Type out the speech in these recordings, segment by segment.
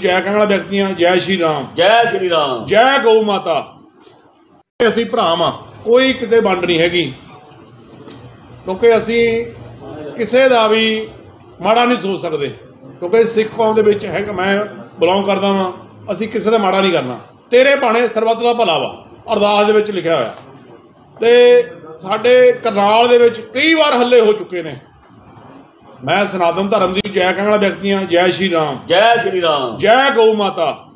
ਜੈ ਕਹਿਣ ਵਾਲਾ ਵਿਅਕਤੀ ਹਾਂ ਜੈ ਸ਼੍ਰੀ ਰਾਮ। ਜੈ ਸ਼੍ਰੀ ਰਾਮ। ਜੈ ਗਊ ਮਾਤਾ। ਅਸੀਂ ਭਰਾ ਵਾਂ ਕੋਈ ਕਿਤੇ ਵੰਡ ਨਹੀਂ ਹੈਗੀ। ਕਿਉਂਕਿ ਅਸੀਂ ਕਿਸੇ ਦਾ ਵੀ ਮਾੜਾ ਨਹੀਂ ਸੋਚ ਸਕਦੇ। ਕਿਉਂਕਿ ਸਿੱਖ ਕੌਮ ਦੇ ਵਿੱਚ ਹੈ ਕਿ ਮੈਂ ਬਿਲੋਂਗ ਕਰਦਾ ਵਾਂ ਅਸੀਂ ਕਿਸੇ ਦਾ ਮਾੜਾ ਨਹੀਂ ਕਰਨਾ। ਤੇਰੇ ਬਾਣੇ ਸਰਬੱਤ ਦਾ ਭਲਾ ਵਾ ਅਰਦਾਸ ਦੇ ਵਿੱਚ ਲਿਖਿਆ ਹੋਇਆ। ਤੇ ਸਾਡੇ ਕਰਨਾਲ ਦੇ ਵਿੱਚ ਕਈ ਵਾਰ ਹੱਲੇ ਹੋ ਚੁੱਕੇ ਨੇ। ਮੈਂ ਸਨਾਤਨ ਧਰਮ ਦੀ ਜੈ ਕਹਿਣ ਵਾਲਾ ਵਿਅਕਤੀ ਹਾਂ ਜੈ ਸ਼੍ਰੀ ਰਾਮ। ਜੈ ਸ਼੍ਰੀ ਰਾਮ। ਜੈ ਗਊ ਮਾਤਾ।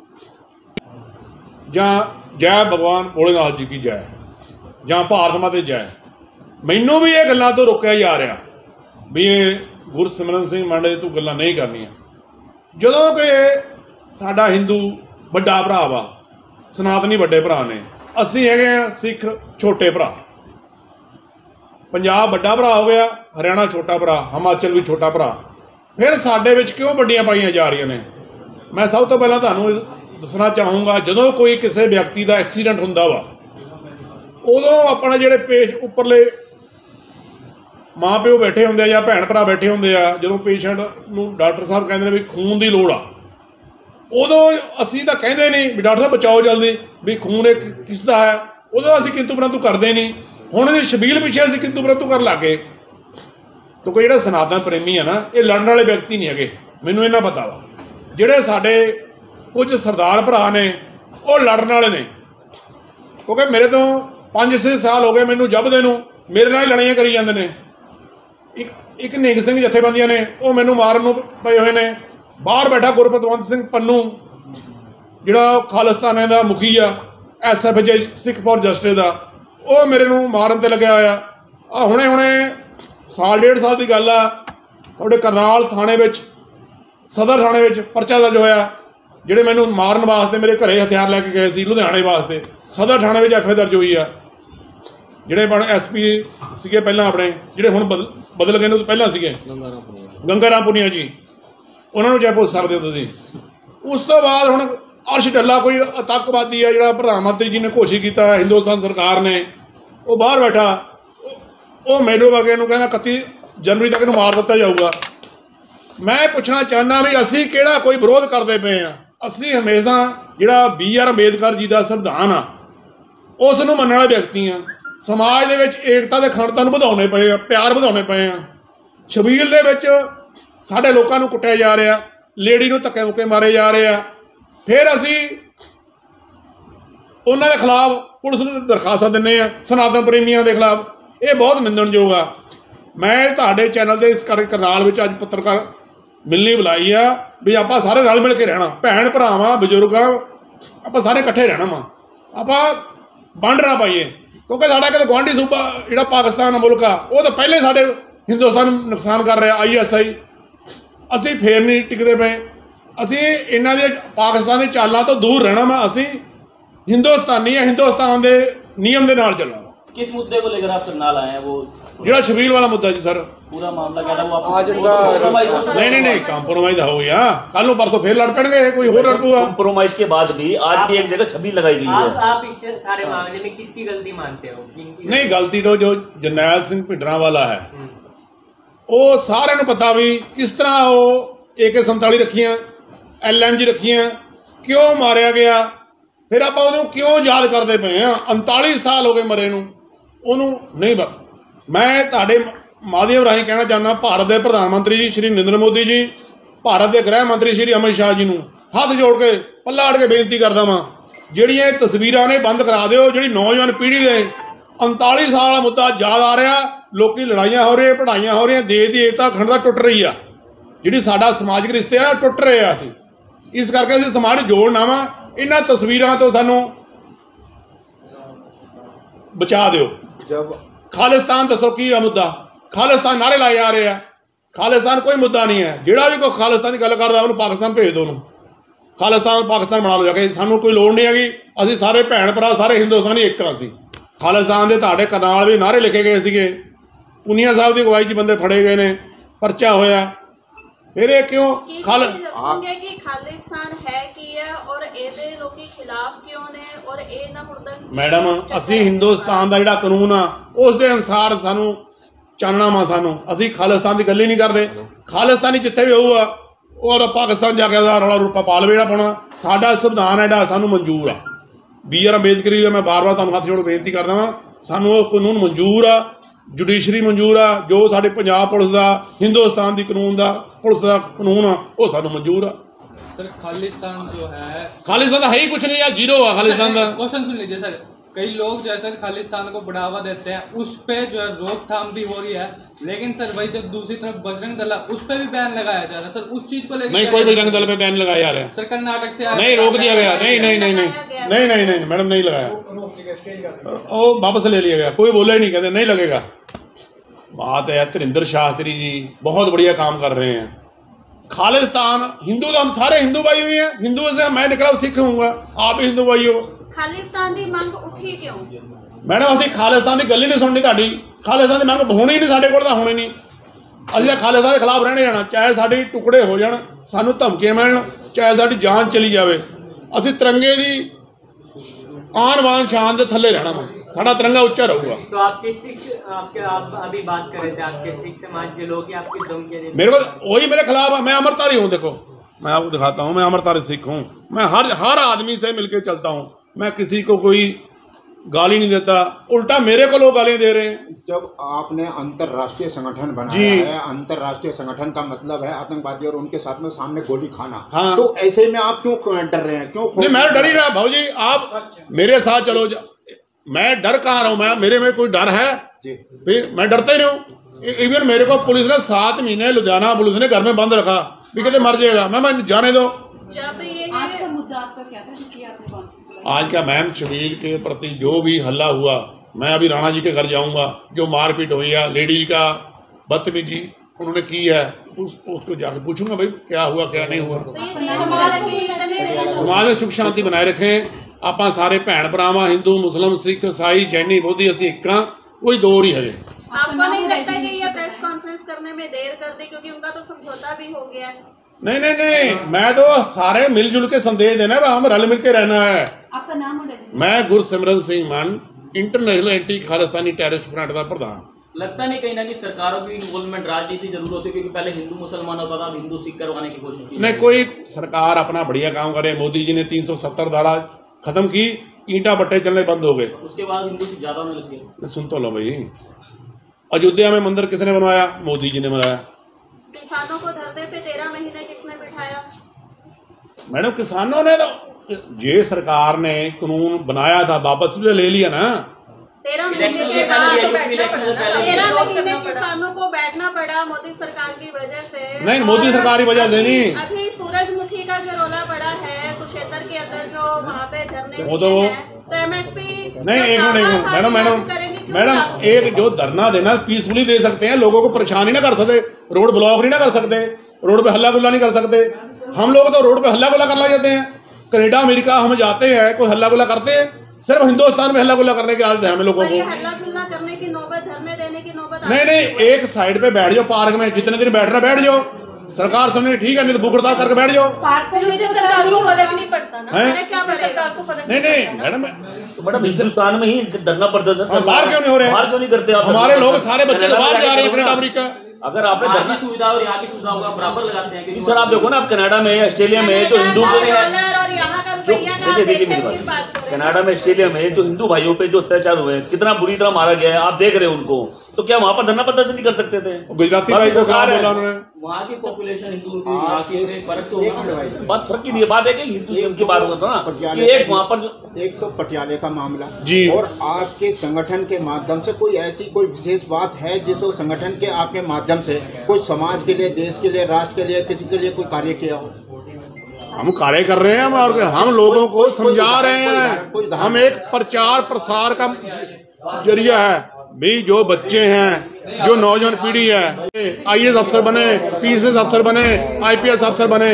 ਜਾਂ ਜੈ ਭਗਵਾਨ ਭੋਲੇਨਾਥ ਜੀ ਕੀ ਜੈ। ਜਾਂ ਭਾਰਤ ਮਾਤਾ ਦੀ ਜੈ। ਮੈਨੂੰ ਵੀ ਇਹ ਗੱਲਾਂ ਤੋਂ ਰੋਕਿਆ ਜਾ ਰਿਹਾ ਵੀ ਇਹ ਗੁਰਸਿਮਰਨ ਸਿੰਘ ਮੰਡੇ ਤੂੰ ਗੱਲਾਂ ਨਹੀਂ ਕਰਨੀਆਂ। ਜਦੋਂ ਕਿ ਸਾਡਾ ਹਿੰਦੂ ਵੱਡਾ ਭਰਾ ਵਾ ਸਨਾਤਨੀ ਵੱਡੇ ਭਰਾ ਨੇ ਅਸੀਂ ਹੈਗੇ ਆ ਸਿੱਖ ਛੋਟੇ ਭਰਾ। ਪੰਜਾਬ ਵੱਡਾ ਭਰਾ ਹੋ ਗਿਆ, ਹਰਿਆਣਾ ਛੋਟਾ ਭਰਾ, ਹਿਮਾਚਲ ਵੀ ਛੋਟਾ ਭਰਾ। ਫਿਰ ਸਾਡੇ ਵਿੱਚ ਕਿਉਂ ਵੱਡੀਆਂ ਪਾਈਆਂ ਜਾ ਰਹੀਆਂ ਨੇ? ਮੈਂ ਸਭ ਤੋਂ ਪਹਿਲਾਂ ਤੁਹਾਨੂੰ ਇਹ ਦੱਸਣਾ ਚਾਹੂੰਗਾ, ਜਦੋਂ ਕੋਈ ਕਿਸੇ ਵਿਅਕਤੀ ਦਾ ਐਕਸੀਡੈਂਟ ਹੁੰਦਾ ਵਾ, ਉਦੋਂ ਆਪਣੇ ਜਿਹੜੇ ਪੇਜ ਉੱਪਰਲੇ ਮਾਂ ਪਿਓ ਬੈਠੇ ਹੁੰਦੇ ਆ ਜਾਂ ਭੈਣ ਭਰਾ ਬੈਠੇ ਹੁੰਦੇ ਆ, ਜਦੋਂ ਪੇਸ਼ੈਂਟ ਨੂੰ ਡਾਕਟਰ ਸਾਹਿਬ ਕਹਿੰਦੇ ਨੇ ਵੀ ਖੂਨ ਦੀ ਲੋੜ ਆ, ਉਦੋਂ ਅਸੀਂ ਤਾਂ ਕਹਿੰਦੇ ਨਹੀਂ ਵੀ ਡਾਕਟਰ ਸਾਹਿਬ ਬਚਾਓ ਜਲਦੀ, ਵੀ ਖੂਨ ਇਹ ਕਿਸ ਦਾ ਹੈ, ਉਦੋਂ ਅਸੀਂ ਕਿੰਤੂ ਪਰੰਤੂ ਕਰਦੇ ਨਹੀਂ। ਹੁਣ ਇਹਦੀ ਸ਼ਬੀਲ ਪਿੱਛੇ ਅਸੀਂ ਕਿੰਤੂ ਪਰੰਤੂ ਕਰਨ ਲੱਗੇ ਕਿਉਂਕਿ ਜਿਹੜਾ ਸਨਾਤਨ ਪ੍ਰੇਮੀ ਆ ਨਾ, ਇਹ ਲੜਨ ਵਾਲੇ ਵਿਅਕਤੀ ਨਹੀਂ ਹੈਗੇ। ਮੈਨੂੰ ਇਹਨਾਂ ਪਤਾ ਵਾ। ਜਿਹੜੇ ਸਾਡੇ ਕੁਝ ਸਰਦਾਰ ਭਰਾ ਨੇ, ਉਹ ਲੜਨ ਵਾਲੇ ਨੇ। ਕਿਉਂਕਿ ਮੇਰੇ ਤੋਂ 5-6 ਸਾਲ ਹੋ ਗਏ ਮੈਨੂੰ ਜਬਦੇ ਨੂੰ, ਮੇਰੇ ਨਾਲ ਹੀ ਲੜਾਈਆਂ ਕਰੀ ਜਾਂਦੇ ਨੇ। ਇੱਕ ਇੱਕ ਨਿੰਗ ਸਿੰਘ ਜਥੇਬੰਦੀਆਂ ਨੇ, ਉਹ ਮੈਨੂੰ ਮਾਰਨ ਨੂੰ ਪਏ ਹੋਏ ਨੇ। ਬਾਹਰ ਬੈਠਾ ਗੁਰਪਤਵੰਤ ਸਿੰਘ ਪੰਨੂ, ਜਿਹੜਾ ਖਾਲਿਸਤਾਨ ਦਾ ਮੁਖੀ ਆ ਐਸਐਫ ਜੇ ਸਿੱਖ ਫੋਰ ਜਸਟਿਸ ਦਾ। ਉਹ ਮੇਰੇ ਨੂੰ ਮਾਰਨ ਤੇ ਲੱਗਿਆ ਹੋਇਆ। ਆ ਹੁਣੇ ਹੁਣੇ ਸਾਲ ਡੇਢ ਸਾਲ ਦੀ ਗੱਲ ਆ। ਤੁਹਾਡੇ ਕਰਨਾਲ ਥਾਣੇ ਵਿੱਚ, ਸਦਰ ਥਾਣੇ ਵਿੱਚ ਪਰਚਾ ਦਰਜ ਹੋਇਆ, ਜਿਹੜੇ ਮੈਨੂੰ ਮਾਰਨ ਵਾਸਤੇ ਮੇਰੇ ਘਰੇ ਹਥਿਆਰ ਲੈ ਕੇ ਗਏ ਸੀ, ਲੁਧਿਆਣੇ ਵਾਸਤੇ। ਸਦਰ ਥਾਣੇ ਵਿੱਚ ਐਫਆਈ ਦਰਜ ਹੋਈ ਆ। ਜਿਹੜੇ ਬਣ ਐਸਪੀ ਸੀਗੇ ਪਹਿਲਾਂ ਆਪਣੇ, ਜਿਹੜੇ ਹੁਣ ਬਦਲ- ਬਦਲ ਗਏ ਨੇ, ਉਹ ਪਹਿਲਾਂ ਸੀਗੇ। ਗੰਗਾ ਰਾਮਪੁਨੀਆ ਜੀ। ਉਹਨਾਂ ਨੂੰ ਜੇ ਪੁੱਛ ਸਕਦੇ ਹੋ ਤੁਸੀਂ ਉਸ ਤੋਂ ਬਾਅਦ ਹੁਣ ਅਰਸ਼ ਡੱਲਾ ਕੋਈ ਅਤੱਕਵਾਦੀ ਆ, ਜਿਹੜਾ ਪ੍ਰਧਾਨ ਮੰਤਰੀ ਜੀ ਨੇ ਘੋਸ਼ਿਤ ਕੀਤਾ, ਹਿੰਦੁਸਤਾਨ ਸਰਕਾਰ ਨੇ। ਉਹ ਬਾਹਰ ਬੈਠਾ। ਉਹ- ਉਹ ਮੈਨੂੰ ਵਰਗੇ ਨੂੰ ਕਹਿੰਦਾ 31 ਜਨਵਰੀ ਤੱਕ ਇਹਨੂੰ ਮਾਰ ਦਿੱਤਾ ਜਾਊਗਾ। ਮੈਂ ਪੁੱਛਣਾ ਚਾਹੁੰਦਾ ਵੀ ਅਸੀਂ ਕਿਹੜਾ ਕੋਈ ਵਿਰੋਧ ਕਰਦੇ ਪਏ ਆ? ਅਸੀਂ ਹਮੇਸ਼ਾ ਜਿਹੜਾ ਬੀ ਆਰ ਅੰਬੇਦਕਰ ਜੀ ਦਾ ਸੰਵਿਧਾਨ ਆ, ਉਸ ਨੂੰ ਮੰਨਣ ਵਾਲੇ ਵਿਅਕਤੀ ਆ। ਸਮਾਜ ਦੇ ਵਿੱਚ ਏਕਤਾ ਦੇ ਖੰਡਤਾ ਨੂੰ ਵਧਾਉਣੇ ਪਏ ਆ, ਪਿਆਰ ਵਧਾਉਣੇ ਪਏ ਆ। ਛਬੀਲ ਦੇ ਵਿੱਚ ਸਾਡੇ ਲੋਕਾਂ ਨੂੰ ਕੁੱਟਿਆ ਜਾ ਰਿਹਾ, ਲੇਡੀ ਨੂੰ ਧੱਕੇ ਮੁੱਕੇ ਮਾਰੇ ਜਾ ਰਹੇ ਆ। ਫਿਰ ਅਸੀਂ ਉਹਨਾਂ ਦੇ ਖਿਲਾਫ ਪੁਲਿਸ ਨੂੰ ਦਰਖਾਸਤਾਂ ਦਿੰਨੇ ਆ, ਸਨਾਤਨ ਪ੍ਰੇਮੀਆਂ ਦੇ ਖਿਲਾਫ। ਇਹ ਬਹੁਤ ਨਿੰਦਣਯੋਗ ਆ। ਮੈਂ ਤੁਹਾਡੇ ਚੈਨਲ ਦੇ ਇਸ ਕਰਕੇ ਕਰਨਾਲ ਵਿੱਚ ਅੱਜ ਪੱਤਰਕਾਰ ਮਿਲਣੀ ਬੁਲਾਈ ਆ ਵੀ ਆਪਾਂ ਸਾਰੇ ਰਲ ਮਿਲ ਕੇ ਰਹਿਣਾ। ਭੈਣ, ਭਰਾਵਾਂ, ਬਜ਼ੁਰਗਾਂ, ਆਪਾਂ ਸਾਰੇ ਇਕੱਠੇ ਰਹਿਣਾ ਵਾ। ਆਪਾਂ ਵੰਡ ਨਾ ਪਾਈਏ। ਕਿਉਂਕਿ ਸਾਡਾ ਕਿਤੇ ਗੁਆਂਢੀ ਸੂਬਾ, ਜਿਹੜਾ ਪਾਕਿਸਤਾਨ ਮੁਲਕ ਆ, ਉਹ ਤਾਂ ਪਹਿਲੇ ਸਾਡੇ ਹਿੰਦੁਸਤਾਨ ਨੂੰ ਨੁਕਸਾਨ ਕਰ ਰਿਹਾ ਆਈਐਸਆਈ ਅਸੀਂ ਫੇਰ ਨਹੀਂ ਟਿਕਦੇ ਪਏ। ਅਸੀਂ ਇਹਨਾਂ ਦੇ ਪਾਕਿਸਤਾਨ ਦੇ ਚਾਲਾਂ ਤੋਂ ਦੂਰ ਰਹਿਣਾ ਵਾ। ਅਸੀਂ ਹਿੰਦੁਸਤਾਨੀ ਆ ਹਿੰਦੁਸਤਾਨ ਦੇ ਨਿਯਮ ਦੇ ਨਾਲ ਚੱਲਣਾ ਵਾ। किस मुद्दे को लेकर आप करनाल आए हैं वो ਜਿਹੜਾ ਛਬੀਲ ਵਾਲਾ ਮੁੱਦਾ ਜੀ ਸਰ पूरा मामला क्या था वो आप आज उनका- ਨਹੀਂ ਨਹੀਂ ਨਹੀਂ ਕੰਪਰੋਮਾਈਜ਼ ਹੋ ਗਿਆ ਕੱਲ ਨੂੰ ਪਰਸੋਂ ਫੇਰ ਲੜ ਪੈਣਗੇ ਕੋਈ ਹੋਰ ਲੜ ਪਊਗਾ कॉम्प्रोमाइज के बाद भी आज भी एक जगह छवि लगाई गई आप है आप इस सारे मामले में किसकी गलती मानते हो किनकी ਨਹੀਂ ਗਲਤੀ ਤੋਂ ਜੋ ਜਰਨੈਲ ਸਿੰਘ ਭਿੰਡਰਾਂ ਵਾਲਾ ਹੈ हम्म, ਉਹ ਸਾਰਿਆਂ ਨੂੰ ਪਤਾ ਵੀ ਕਿਸ ਤਰ੍ਹਾਂ ਉਹ AK47 ਰੱਖੀਆਂ LMG ਰੱਖੀਆਂ ਕਿਉਂ ਮਾਰਿਆ ਗਿਆ ਫਿਰ ਆਪਾਂ ਉਹਨੂੰ ਕਿਉਂ ਯਾਦ ਕਰਦੇ ਪਏ ਆ 39 ਸਾਲ ਹੋ ਗਏ ਮਰੇ ਨੂੰ। ਉਹਨੂੰ ਨਹੀਂ ਬ- ਮੈਂ ਤੁਹਾਡੇ ਮਾਧਿਅਮ ਰਾਹੀਂ ਕਹਿਣਾ ਚਾਹੁੰਦਾ, ਭਾਰਤ ਦੇ ਪ੍ਰਧਾਨ ਮੰਤਰੀ ਜੀ, ਸ਼੍ਰੀ ਨਰਿੰਦਰ ਮੋਦੀ ਜੀ, ਭਾਰਤ ਦੇ ਗ੍ਰਹਿ ਮੰਤਰੀ ਸ਼੍ਰੀ ਅਮਿਤ ਸ਼ਾਹ ਜੀ ਨੂੰ ਹੱਥ ਜੋੜ ਕੇ ਪੱਲਾ ਅੜ ਕੇ ਬੇਨਤੀ ਕਰਦਾ ਵਾਂ, ਜਿਹੜੀਆਂ ਇਹ ਤਸਵੀਰਾਂ ਨੇ ਬੰਦ ਕਰਾ ਦਿਓ, ਜਿਹੜੀ ਨੌਜਵਾਨ ਪੀੜ੍ਹੀ ਦੇ 39 ਸਾਲ ਵਾਲਾ ਮੁੱਦਾ ਯਾਦ ਆ ਰਿਹਾ, ਲੋਕੀ ਲੜਾਈਆਂ ਹੋ ਰਹੀਆਂ ਪੜਾਈਆਂ ਹੋ ਰਹੀਆਂ, ਦੇਸ਼ ਦੀ ਏਕਤਾ ਅਖੰਡਤਾ ਟੁੱਟ ਰਹੀ ਆ। ਜਿਹੜੀ ਸਾਡਾ ਸਮਾਜਿਕ ਰਿਸ਼ਤੇ ਆ ਟੁੱਟ ਰਹੇ ਆ ਅਸੀਂ। ਇਸ ਕਰਕੇ ਅਸੀਂ ਸਮਾਜ ਨੂੰ ਜੋੜਨਾ ਵਾ। ਇਹਨਾਂ ਤਸਵੀਰਾਂ ਤੋਂ ਸਾਨੂੰ ਬਚਾ ਦਿਓ। जब ਖਾਲਿਸਤਾਨ ਦੱਸੋ ਕੀ ਆ ਮੁੱਦਾ? ਖਾਲਿਸਤਾਨ ਨਾਰੇ ਲਾਏ ਜਾ ਰਹੇ ਆ। ਖਾਲਿਸਤਾਨ ਕੋਈ ਮੁੱਦਾ ਨਹੀਂ ਹੈ। ਜਿਹੜਾ ਵੀ ਕੋਈ ਖਾਲਿਸਤਾਨ ਦੀ ਗੱਲ ਕਰਦਾ ਉਹਨੂੰ ਪਾਕਿਸਤਾਨ ਭੇਜ ਦਿਓ ਉਹਨੂੰ। ਖਾਲਿਸਤਾਨ ਪਾਕਿਸਤਾਨ ਬਣਾ ਲਓ ਜਾ ਕੇ। ਸਾਨੂੰ ਕੋਈ ਲੋੜ ਨਹੀਂ ਹੈਗੀ। ਅਸੀਂ ਸਾਰੇ ਭੈਣ ਭਰਾ ਸਾਰੇ ਹਿੰਦੁਸਤਾਨੀ ਇੱਕ ਆ ਅਸੀਂ। ਖਾਲਿਸਤਾਨ ਦੇ ਤੁਹਾਡੇ ਕਰਨਾਲ ਵੀ ਨਾਰੇ ਲਿਖੇ ਗਏ ਸੀਗੇ। ਪੁਨੀਆ ਸਾਹਿਬ ਦੀ ਅਗਵਾਈ 'ਚ ਬੰਦੇ ਫੜੇ ਗਏ ਨੇ। ਪਰਚਾ ਹੋਇਆ। ਫਿਰ ਇਹ ਕਿਉਂ? ਖਾਲ ਕਿ ਖਾਲਿਸਤਾਨ ਕੀ ਹੈ ਔਰ ਇਹਦੇ ਲੋਕੀ ਖਿਲਾਫ ਕਿਉਂ ਨੇ ਔਰ ਇਹ ਨਾ ਮੁਰਦਾ ਮੈਡਮ ਅਸੀਂ ਹਿੰਦੁਸਤਾਨ ਦਾ ਜਿਹੜਾ ਕਾਨੂੰਨ ਆ ਉਸ ਦੇ ਅਨਸਾਰ ਸਾਨੂੰ ਚਾਨਣਾ ਵਾ ਸਾਨੂੰ। ਅਸੀਂ ਖਾਲਿਸਤਾਨ ਦੀ ਗੱਲ ਹੀ ਨਹੀਂ ਕਰਦੇ। ਖਾਲਿਸਤਾਨੀ ਜਿੱਥੇ ਵੀ ਹੋਊਗਾ ਔਰ ਪਾਕਿਸਤਾਨ ਜਾ ਕੇ ਉਹਦਾ ਰੌਲਾ ਰੂਪਾ ਪਾ ਲਵੇ ਜਿਹੜਾ ਪਾਉਣਾ। ਸਾਡਾ ਸੰਵਿਧਾਨ ਹੈ ਜਿਹੜਾ ਸਾਨੂੰ ਮਨਜ਼ੂਰ ਆ। ਬੀ ਆਰ ਅੰਬੇਦਕਰ ਜੀ ਦਾ ਮੈਂ ਬਾਰ-ਬਾਰ ਤੁਹਾਨੂੰ ਹੱਥ ਜੋੜ ਬੇਨਤੀ ਕਰਦਾ ਵਾਂ ਸਾਨੂੰ ਉਹ ਕਾਨੂੰਨ ਮਨਜ਼ੂਰ ਆ ਜੁਡੀਸ਼ਰੀ ਮਨਜ਼ੂਰ ਆ ਜੋ ਸਾਡੇ ਪੰਜਾਬ ਪੁਲਿਸ ਦਾ ਹਿੰਦੁਸਤਾਨ ਦੀ ਕਾਨੂੰਨ ਦਾ ਪੁਲਿਸ ਦਾ ਕਾਨੂੰਨ ਆ ਉਹ ਸਾਨੂੰ ਮਨਜ਼ੂਰ ਆ। सर खालिस्तान जो है खालिस्तान तो है ही कुछ नहीं यार ज़ीरो खालिस्तान का। क्वेश्चन सुन लीजिए सर। कई लोग जो है सर खालिस्तान को बढ़ावा देते हैं उस पर जो है रोकथाम भी हो रही है। लेकिन सर वही जब दूसरी तरफ़ बजरंग दला उस पर भी बैन लगाया जा रहा है। सर उस चीज़ को लेकर नहीं कोई बजरंग दल पे बैन लगाया जा रहा है। सर कर्नाटक से नहीं रोक दिया गया। नहीं नहीं नहीं नहीं नहीं नहीं नहीं मैडम नहीं लगाया। वो वापस ले लिया गया। कोई बोला ही नहीं कहते नहीं लगेगा। बात है त्रिंदर शास्त्री जी बहुत बढ़िया काम कर रहे हैं। खालिस्तान हिंदू तो हम सारे हिंदू भाई हुए हैं हिंदू से मैं निकला सिख हूँगा आप भी हिंदू भाई हो ਖਾਲਿਸਤਾਨ ਦੀ ਮੰਗ ਉੱਠੀ ਕਿਉਂ ਮੈਡਮ ਅਸੀਂ ਖਾਲਿਸਤਾਨ ਦੀ ਗੱਲ ਹੀ ਨਹੀਂ ਸੁਣਨੀ ਤੁਹਾਡੀ ਖਾਲਿਸਤਾਨ ਦੀ ਮੰਗ ਹੋਣੀ ਨਹੀਂ ਸਾਡੇ ਕੋਲ ਤਾਂ ਹੋਣੀ ਨਹੀਂ ਅਸੀਂ ਤਾਂ ਖਾਲਿਸਤਾਨ ਦੇ ਖਿਲਾਫ ਰਹਿਣੇ ਜਾਣਾ ਚਾਹੇ ਸਾਡੇ ਟੁਕੜੇ ਹੋ ਜਾਣ ਸਾਨੂੰ ਧਮਕੀਆਂ ਮਿਲਣ ਚਾਹੇ ਸਾਡੀ ਜਾਨ ਚਲੀ ਜਾਵੇ ਅਸੀਂ ਤਿਰੰਗੇ ਦੀ ਆਨ ਬਾਨ ਸ਼ਾਨ ਦੇ ਥੱਲੇ ਰਹਿਣਾ ਵਾ खड़ा तिरंगा उच्चा रहूँगा तो आपके सिख आपके आप अभी बात कर रहे थे आपके सिख समाज के लोग आपके दम के मेरे को वही मेरे खिलाफ है मैं अमरतारी हूँ देखो। मैं आपको दिखाता हूँ मैं अमरतारी सिख हूँ। मैं हर हर आदमी से मिलकर चलता हूँ। मैं किसी को कोई गाली नहीं देता। उल्टा मेरे को लोग गालियाँ दे रहे हैं। जब आपने अंतरराष्ट्रीय संगठन बनाया है अंतरराष्ट्रीय संगठन का मतलब है आतंकवादी और उनके साथ में सामने गोली खाना। हाँ। तो ऐसे में आप क्यों डर रहे हैं? क्यों नहीं मैं डर ही? रहा भाजी आप मेरे साथ चलो जा मैं डर कहाँ रहा हूँ? मैं मेरे में कोई डर है? जी। मैं डरता ही नहीं हूँ। इवन मेरे को पुलिस ने सात महीने लुधियाना पुलिस ने घर में बंद रखा। भी कहते मर जाएगा। मैं मैं जाने दो। जब ये आज का मुद्दा आपका क्या था? आज का मैम शबीर के प्रति जो भी हल्ला हुआ मैं अभी राणा जी के घर जाऊँगा। जो मारपीट हुई है लेडी का बदतमीजी उन्होंने की है उस, उसको जाके पूछूँगा भाई क्या हुआ क्या नहीं हुआ? तो ये देश वाले भी इतने ਸਮਾਜ ਵਿੱਚ ਸੁਖ ਸ਼ਾਂਤੀ ਬਣਾਏ ਰੱਖੇ ਆਪਾਂ ਸਾਰੇ ਭੈਣ ਭਰਾਵਾਂ ਹਿੰਦੂ ਮੁਸਲਮ ਸਿੱਖ ਈਸਾਈ ਜੈਨੀ ਬੋਧੀ ਅਸੀਂ ਇੱਕ ਹਾਂ ਕੋਈ ਦੋ ਨਹੀਂ ਹੈਗੇ आपको नहीं लगता कि ये प्रेस कॉन्फ्रेंस करने में देर कर दी क्योंकि उनका तो समझौता भी हो गया है नहीं नहीं नहीं मैं तो सारे मिलजुल के संदेश देना है हम रल मिल के रहना है आपका नाम और डेजिग्नेशन मैं Gursimran Singh Mann international anti Khalistani terrorist front का प्रधान लगता नहीं कहीं ना कहीं सरकारों की इन्वॉल्वमेंट राजनीति जरूर होती है क्योंकि पहले हिंदू मुसलमान होता था अब हिंदू सिख करवाने की कोशिश की नहीं कोई सरकार अपना बढ़िया काम करे मोदी जी ने 370 धारा खत्म की ईंटा बट्टे चलने बंद हो गए। उसके बाद सिख ज़्यादा होने लग गए सुन तो लो भाई। अयोध्या में मंदिर किसने बनवाया? मोदी जी ने बनाया। किसानों को धरने पे तेरह महीने किसने बिठाया? मैडम किसानों ने तो ये सरकार ने कानून बनाया था वापस भी तो ले लिया ना। तेरह महीने के बाद महीने किसानों को बैठना पड़ा मोदी सरकार की वजह से। नहीं, मोदी सरकार की वजह से अभी- नहीं। अभी सूरजमुखी का जो रोला पड़ा है कुशेतर के अंदर जो वहाँ पे धरने वो तो- नहीं एक मिनट एक मिनट मैडम मैडम मैडम एक जो धरना देना पीसफुली दे सकते हैं लोगों को परेशान ही ना कर सकते रोड ब्लॉक नहीं ना कर सकते रोड पे हल्ला गुल्ला नहीं कर सकते हम लोग तो रोड पे हल्ला गुल्ला कर लग जाते हैं कनाडा अमेरिका हम जाते हैं कोई हल्ला गुल्ला करते हैं सिर्फ़ हिंदुस्तान में हल्ला गुल्ला करने की आदत है हमें लोगों को नहीं नहीं एक साइड पे बैठ जाओ पार्क में जितने दिन बैठ रहा बैठ जाओ सरकार समझे ठीक है नहीं तो भूख हड़ताल करके बैठ जाओ। तो सरकार को फ़र्क नहीं पड़ता ना। क्या सरकार को फ़र्क नहीं नहीं मैडम तो मैडम हिंदुस्तान में ही धरना प्रदर्शन बाहर क्यों नहीं हो रहे? बाहर क्यों नहीं करते आप? हमारे लोग सारे बच्चे तो बाहर जा रहे हैं कनाडा अमेरिका। अगर आपने धरना की सुविधा और यहाँ की सुविधाओं को बराबर लगाते हैं क्योंकि सर आप देखो ना आप कनाडा में ऑस्ट्रेलिया में जो हिंदू कनाडा का डॉलर और यहाँ का जो रुपया का आप देखिए देखिए मेरी बात। बात कनाडा में ऑस्ट्रेलिया में जो हिंदू भाइयों पे जो अत्याचार हुए हैं कितना बुरी तरह मारा गया है आप देख रहे हो उनको। तो क्या वहाँ पर धरना प्रदर्शन नहीं कर सकते थे? गुजराती भाई सरकार वहाँ की पॉपुलेशन हिंदू फ़र्क तो एक होगा मिनट ना। भाई बात फ़र्क की नहीं बात है कि हिंदू की तो बात होता ना पटियाले का एक वहाँ पर एक तो पटियाले का मामला जी। और आपके संगठन के माध्यम से कोई ऐसी कोई विशेष बात है जिसको संगठन के आपके माध्यम से कोई समाज के लिए देश के लिए राष्ट्र के लिए किसी के लिए कोई कार्य किया हो हम कार्य कर रहे हैं हम और हम लोगों को समझा रहे हैं हम एक प्रचार प्रसार का ज़रिया है भी जो बच्चे हैं जो नौजवान पीढ़ी है आईएएस अफसर बने पीएसएस अफसर बने आईपीएस अफसर बने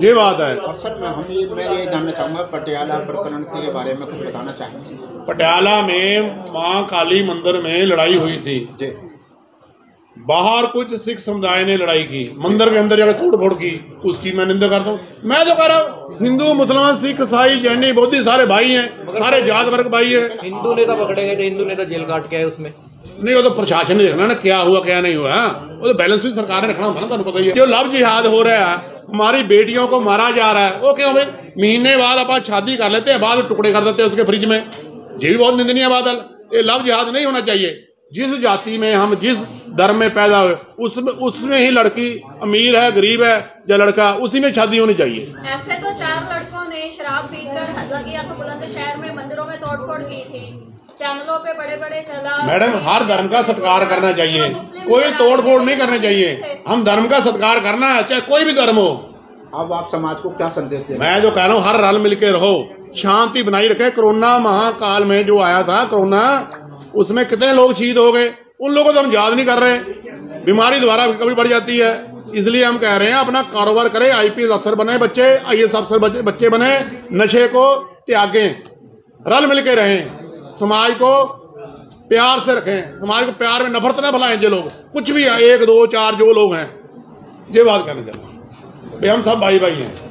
ये बात है। और सर मैं हम ये मैं ये जानना चाहूँगा पटियाला प्रकरण के बारे में कुछ बताना चाहेंगे? पटियाला में माँ काली मंदिर में लड़ाई हुई थी। जी। बाहर कुछ सिख समुदाय ने लड़ाई की मंदिर के अंदर जगह तोड़ फोड़ की उसकी मैं निंदा करता हूँ। मैं तो कह रहा हूँ हिंदू मुसलमान सिख ईसाई जैनी बहुत ही सारे भाई हैं सारे जात वर्ग भाई हैं। हिंदू नेता तो पकड़े गए थे हिंदू नेता तो जेल काट के उसमें। नहीं वो तो प्रशासन ने देखना ना क्या हुआ क्या नहीं हुआ हाँ। वो तो बैलेंस भी सरकार ने रखना होगा ना तुम पता तो ही जो लव जिहाद हो रहा है हमारी बेटियों को मारा जा रहा है वो क्यों भाई? महीने बाद आप शादी कर लेते हैं बाद टुकड़े कर देते हैं उसके फ्रिज में। ये भी बहुत निंदनीय बात है। ये लव जिहाद नहीं होना चाहिए। जिस जाति में हम जिस धर्म में पैदा हुए। उसमें उसमें ही लड़की अमीर है गरीब है या लड़का उसी में शादी होनी चाहिए। ऐसे तो चार लड़कों ने शराब पीकर लगिया तो बुलंदशहर में मंदिरों में तोड़फोड़ की थी। चैनलों पे बड़े बड़े चला। मैडम हर धर्म का सत्कार करना चाहिए। कोई तोड़ फोड़ नहीं करनी चाहिए। हम धर्म का सत्कार करना है चाहे कोई भी धर्म हो। अब आप समाज को क्या संदेश दे मैं जो कह रहा हूँ हर रल मिल के रहो। शांति बनाई रखे। कोरोना महाकाल में जो आया था कोरोना उसमें कितने लोग शहीद हो गए? उन लोगों को तो हम याद नहीं कर रहे बीमारी दोबारा कभी बढ़ जाती है। इसलिए हम कह रहे हैं अपना कारोबार करें आईपीएस अफसर बने बच्चे आईएएस अफसर बच्चे, बने नशे को त्यागें रल मिल के रहें समाज को प्यार से रखें समाज को प्यार में नफरत ना फैलाएँ जो लोग। कुछ भी है एक दो चार जो लोग हैं ये बात करने चाहिए हम सब भाई भाई हैं।